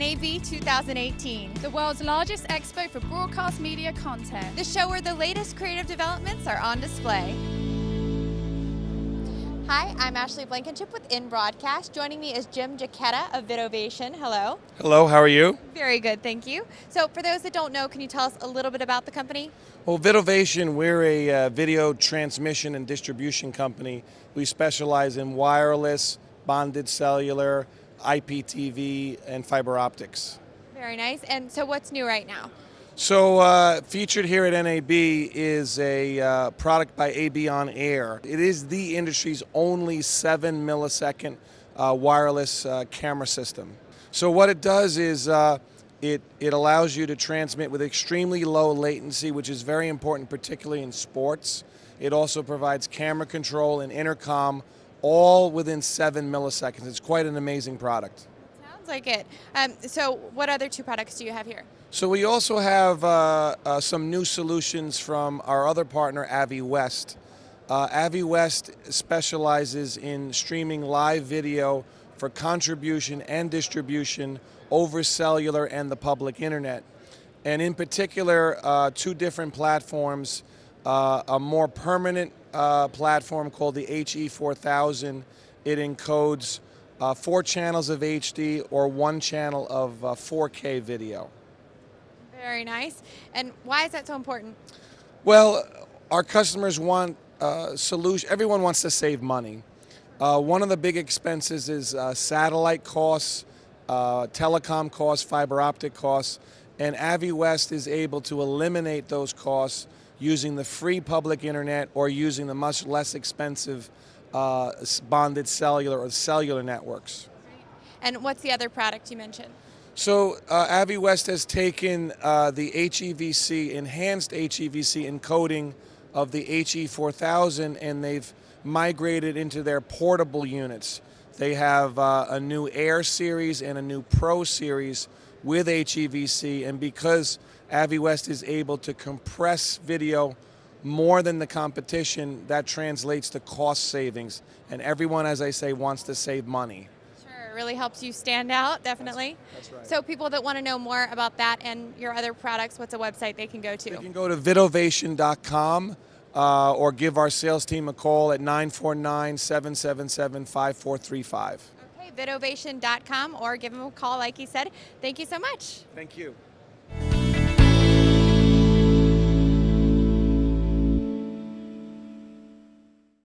NAB 2018, the world's largest expo for broadcast media content. the show where the latest creative developments are on display. Hi, I'm Ashley Blankenship with In Broadcast. Joining me is Jim Jachetta of VidOvation. Hello. Hello, how are you? Very good, thank you. So, for those that don't know, can you tell us a little bit about the company? Well, VidOvation, we're a uh, video transmission and distribution company. We specialize in wireless, bonded cellular, IPTV, and fiber optics. Very nice. And so, what's new right now? So, uh, featured here at NAB is a uh, product by ABonAir. It is the industry's only 7 millisecond uh, wireless uh, camera system. So, what it does is uh, it, it allows you to transmit with extremely low latency, which is very important, particularly in sports. It also provides camera control and intercom all within 7 milliseconds. It's quite an amazing product. Sounds like it. Um, so, what other two products do you have here? So we also have uh, uh, some new solutions from our other partner, AVIWEST. Uh, AVIWEST specializes in streaming live video for contribution and distribution over cellular and the public internet. And in particular, uh, two different platforms, uh, a more permanent uh, platform called the HE4000. It encodes uh, four channels of HD or one channel of uh, 4K video. Very nice. And why is that so important? Well, our customers want uh, solution. Everyone wants to save money. Uh, one of the big expenses is uh, satellite costs, uh, telecom costs, fiber optic costs, and AVIWEST is able to eliminate those costs using the free public internet or using the much less expensive uh, bonded cellular or cellular networks. And what's the other product you mentioned? So uh, AVIWEST has taken uh, the HEVC, enhanced HEVC encoding of the HE4000, and they've migrated into their portable units. They have uh, a new Air series and a new Pro series with HEVC, and because AVIWEST is able to compress video more than the competition, that translates to cost savings. And everyone, as I say, wants to save money. Sure, it really helps you stand out, definitely. that's right. So, people that want to know more about that and your other products, what's a website they can go to? You can go to vidovation.com uh, or give our sales team a call at 949 777 5435. Okay, vidovation.com or give them a call, like he said. Thank you so much. Thank you.